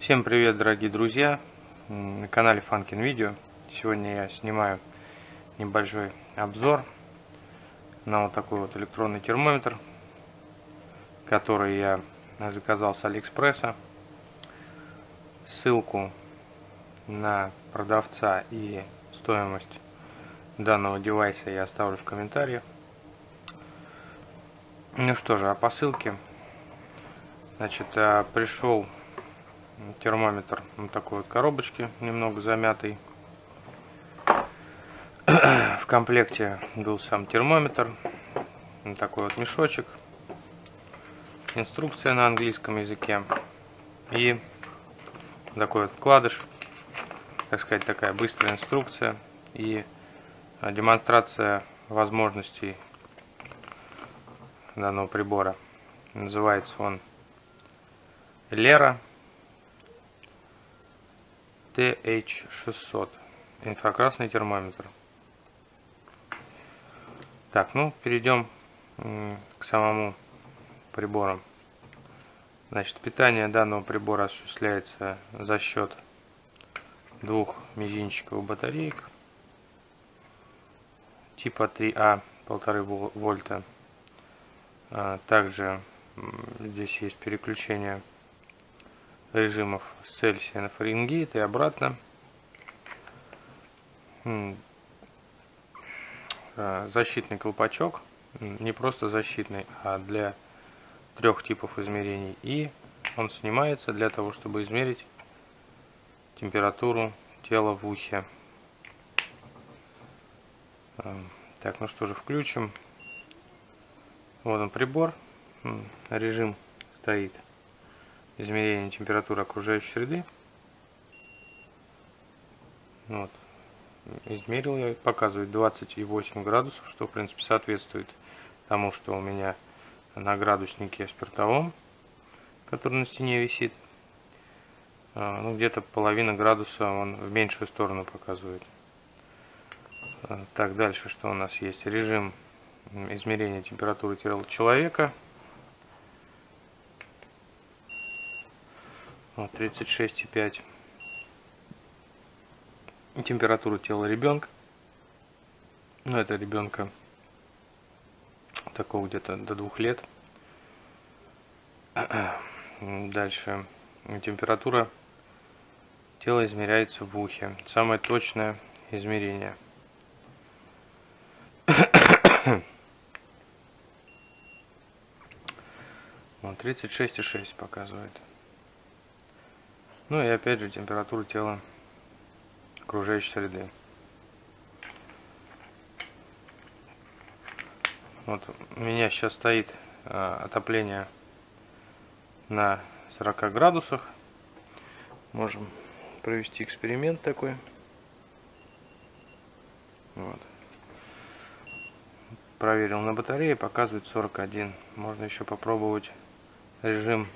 Всем привет, дорогие друзья! На канале Funkin Video. Сегодня я снимаю небольшой обзор на вот такой вот электронный термометр, который я заказал с Алиэкспресса. Ссылку на продавца и стоимость данного девайса я оставлю в комментариях. Ну что же, а по ссылке, значит, а, пришел термометр вот такой вот коробочке, немного замятый. В комплекте был сам термометр, вот такой вот мешочек, инструкция на английском языке и такой вот вкладыш, так сказать, такая быстрая инструкция и демонстрация возможностей данного прибора. Называется он Лера TH600. Инфракрасный термометр. Так, ну, перейдем к самому прибору. Значит, питание данного прибора осуществляется за счет двух мизинчиковых батареек типа 3А 1,5 вольта. А, также здесь есть переключение режимов с Цельсия на Фаренгейт и обратно. А, защитный колпачок, не просто защитный, а для трех типов измерений. И он снимается для того, чтобы измерить температуру тела в ухе. Так, ну что же, включим. Вот он прибор. Режим стоит измерение температуры окружающей среды. Вот. Измерил я, показывает 28 градусов, что в принципе соответствует тому, что у меня на градуснике спиртовом, который на стене висит. А, ну, где-то половина градуса он в меньшую сторону показывает. А, так, дальше что у нас есть? Режим измерения температуры тела человека. Вот, 36,5. Температура тела ребенка. Ну, это ребенка такого где-то до двух лет. Дальше. Температура тела измеряется в ухе. Самое точное измерение. Вот, 36,6 показывает. Ну и опять же температура тела окружающей среды. Вот у меня сейчас стоит а, отопление на 40 градусах. Можем провести эксперимент такой. Вот. Проверил на батарее, показывает 41. Можно еще попробовать режим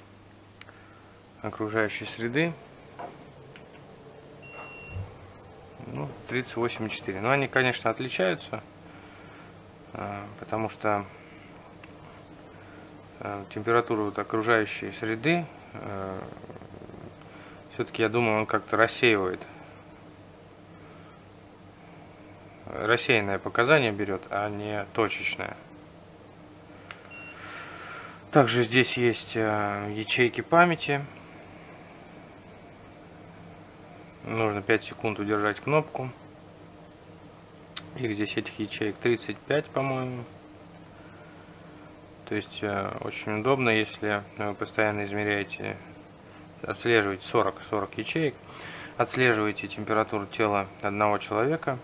окружающей среды. Ну, 38,4. Но они, конечно, отличаются, а, потому что а, температура вот окружающей среды а, все-таки, я думаю, он как-то рассеивает. Рассеянное показание берет, а не точечное. Также здесь есть ячейки памяти. Нужно 5 секунд удержать кнопку. Их здесь этих ячеек 35, по-моему. То есть э, очень удобно, если вы постоянно измеряете, отслеживаете 40-40 ячеек, отслеживаете температуру тела одного человека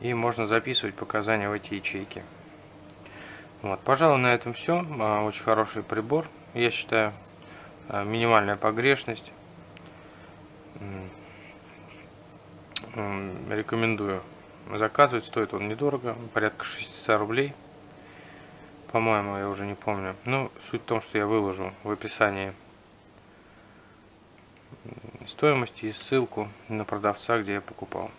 и можно записывать показания в эти ячейки. Вот, пожалуй, на этом все. А, очень хороший прибор, я считаю, а, минимальная погрешность рекомендую заказывать. Стоит он недорого, порядка 600 рублей. По-моему, я уже не помню. Ну, суть в том, что я выложу в описании стоимость и ссылку на продавца, где я покупал.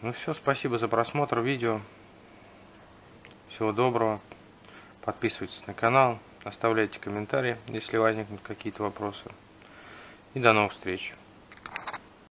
Ну все, спасибо за просмотр видео. Всего доброго. Подписывайтесь на канал, Оставляйте комментарии, если возникнут какие-то вопросы. И до новых встреч!